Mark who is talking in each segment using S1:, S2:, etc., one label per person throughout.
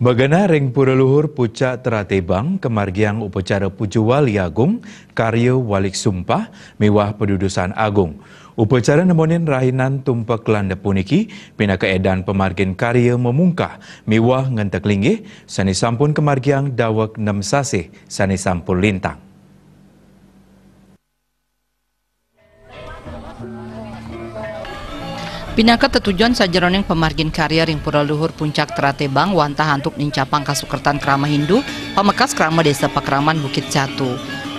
S1: Bagana ring pura luhur pucak teratebang kemargiang upacara puju wali agung karya walik sumpah mewah pedudusan agung. Upacara nemonin rahinan tumpak landa puniki pina keedan pemargin karya memungkah mewah ngentek linggih sani sampun kemargiang dawak nem sasih sani sampun lintang.
S2: Pinaka tetujuan sajeroning pemargin karya ring pura luhur puncak teratebang wantah hantuk nincapang kasukertan krama Hindu pamekas krama desa Pakraman Bukit Catu.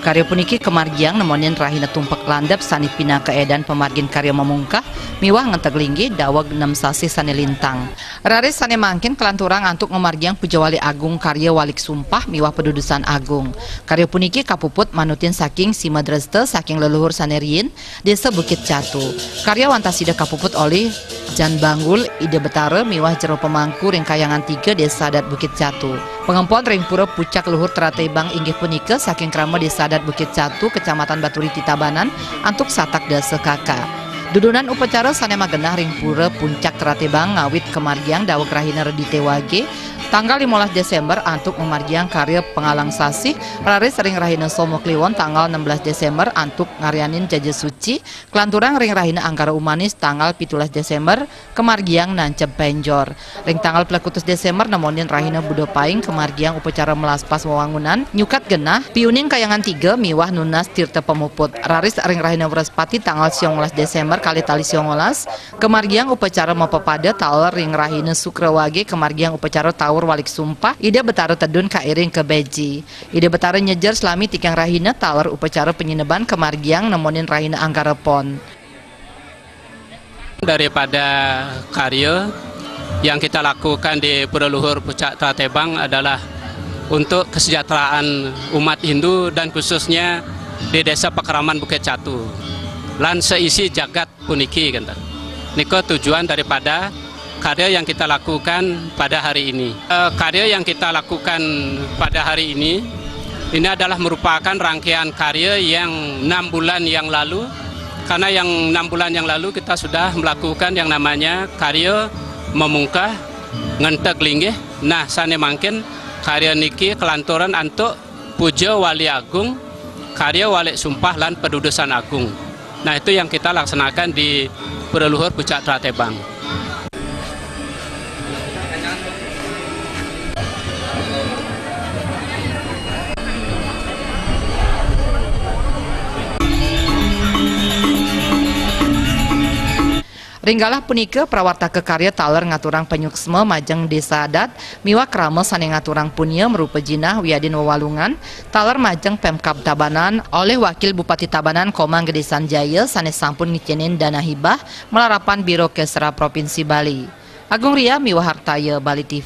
S2: Karya puniki kemargiang nemonin rahina tumpak landap sani pinaka edan pemargin karya memungkah miwah ngenteg linggi dawag enam sasi sani lintang. Raris sani mangkin kelanturang antuk ngemargiang agung karya walik sumpah miwah pedudusan agung. Karya puniki kapuput manutin saking si madraste saking leluhur saneriin desa Bukit Catu. Karya wantasida kapuput oleh Jan Banggul, Ide Betara, miwah jero pemangku ring kayangan tiga desa adat Bukit Catu. Pengempon ring pura pucak luhur teratai bang inggih punika saking krama desa adat Bukit Catu, kecamatan Baturi Titabanan, antuk satak desa kakak. Dudunan upacara sanema genah ring pura puncak teratebang ngawit kemargiang dawak rahina redite wage tanggal 15 Desember antuk memargiang karya pengalang sasi rari sering rahina somo kliwon tanggal 16 Desember antuk ngarianin jaja suci kelanturang ring rahina anggara umanis tanggal 17 Desember kemargiang nancep penjor ring tanggal pelekutus Desember namonin rahina budo paing kemargiang upacara melaspas wawangunan nyukat genah piuning kayangan tiga miwah nunas tirta pemuput. Raris ring rahina wraspati tanggal 19 Desember kali tali 19 kemargiang upacara mapapada taler ring rahina sukrawage kemargiang upacara taur walik sumpah ide betara tedun kairing ke beji ide betara nyejer selami tikang rahina taler upacara penyineban kemargiang nemonin rahina anggarepon
S3: daripada karya yang kita lakukan di Pura Luhur Pucak Tratebang adalah untuk kesejahteraan umat Hindu dan khususnya di Desa Pakraman Bukit Catu. Lan seisi jagat puniki kan. Niko tujuan daripada karya yang kita lakukan pada hari ini. E, karya yang kita lakukan pada hari ini ini adalah merupakan rangkaian karya yang enam bulan yang lalu karena yang enam bulan yang lalu kita sudah melakukan yang namanya karya memungkah ngentek linggih. Nah, sana mungkin karya niki kelanturan antuk puja wali agung karya wali sumpah lan pedudusan agung. Nah, itu yang kita laksanakan di Perluhur Pucak Tratebang.
S2: Ringgalah punika prawarta kekarya taler ngaturang penyuksme majeng desa adat miwa krama sane ngaturang punya merupa jinah wiadin wawalungan taler majeng pemkab Tabanan oleh wakil Bupati Tabanan Komang Gedesan Jaya sane sampun ngicinin dana hibah melarapan Biro Kesra Provinsi Bali. Agung Ria Miwa Hartaya Bali TV